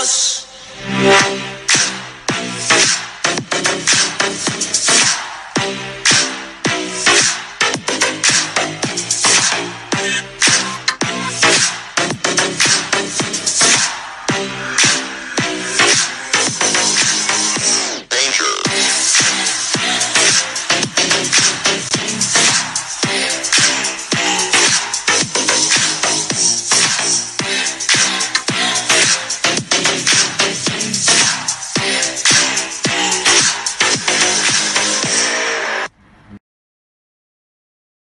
house.